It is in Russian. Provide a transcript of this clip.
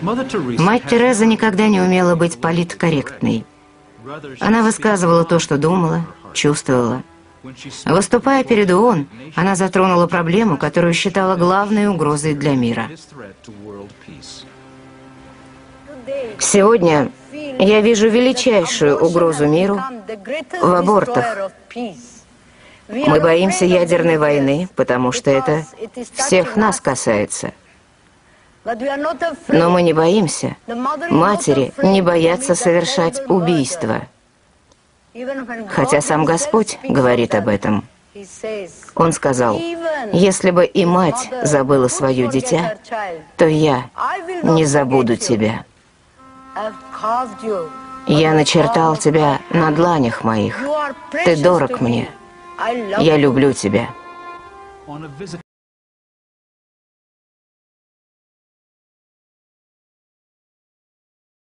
Мать Тереза никогда не умела быть политкорректной. Она высказывала то, что думала, чувствовала. Выступая перед ООН, она затронула проблему, которую считала главной угрозой для мира. Сегодня я вижу величайшую угрозу миру в абортах. Мы боимся ядерной войны, потому что это всех нас касается. Но мы не боимся. Матери не боятся совершать убийство. Хотя сам Господь говорит об этом. Он сказал, если бы и мать забыла свое дитя, то я не забуду тебя. Я начертал тебя на дланях моих. Ты дорог мне. Я люблю тебя.